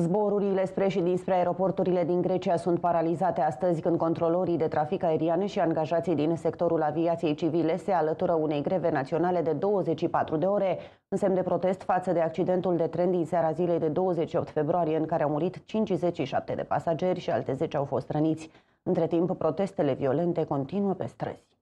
Zborurile spre și dinspre aeroporturile din Grecia sunt paralizate astăzi când controlorii de trafic aerian și angajații din sectorul aviației civile se alătură unei greve naționale de 24 de ore în semn de protest față de accidentul de tren din seara zilei de 28 februarie în care au murit 57 de pasageri și alte 10 au fost răniți. Între timp, protestele violente continuă pe străzi.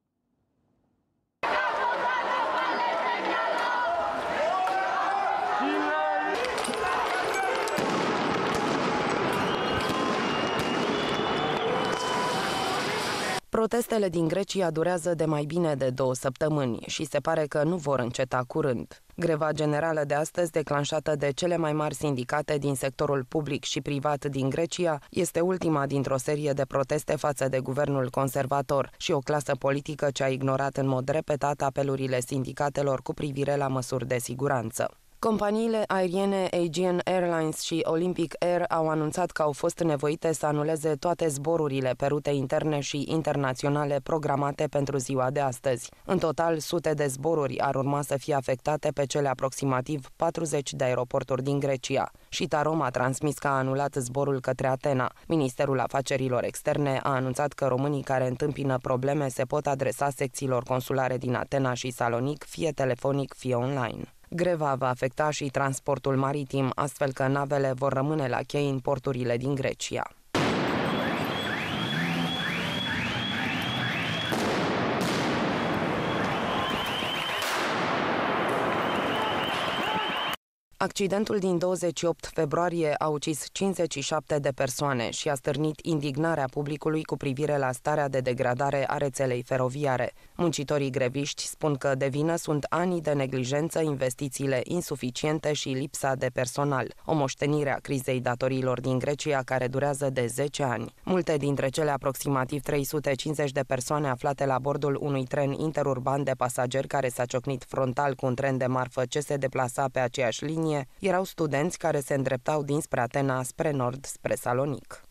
Protestele din Grecia durează de mai bine de două săptămâni și se pare că nu vor înceta curând. Greva generală de astăzi, declanșată de cele mai mari sindicate din sectorul public și privat din Grecia, este ultima dintr-o serie de proteste față de guvernul conservator și o clasă politică ce a ignorat în mod repetat apelurile sindicatelor cu privire la măsuri de siguranță. Companiile aeriene Aegean Airlines și Olympic Air au anunțat că au fost nevoite să anuleze toate zborurile pe rute interne și internaționale programate pentru ziua de astăzi. În total, sute de zboruri ar urma să fie afectate pe cele aproximativ 40 de aeroporturi din Grecia. Și Tarom a transmis că a anulat zborul către Atena. Ministerul Afacerilor Externe a anunțat că românii care întâmpină probleme se pot adresa secțiilor consulare din Atena și Salonic, fie telefonic, fie online. Greva va afecta și transportul maritim, astfel că navele vor rămâne la chei în porturile din Grecia. Accidentul din 28 februarie a ucis 57 de persoane și a stârnit indignarea publicului cu privire la starea de degradare a rețelei feroviare. Muncitorii greviști spun că de vină sunt ani de neglijență, investițiile insuficiente și lipsa de personal, o moștenire a crizei datoriilor din Grecia care durează de 10 ani. Multe dintre cele aproximativ 350 de persoane aflate la bordul unui tren interurban de pasageri care s-a ciocnit frontal cu un tren de marfă ce se deplasa pe aceeași linie erau studenți care se îndreptau dinspre Atena spre nord, spre Salonic.